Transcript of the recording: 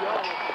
go.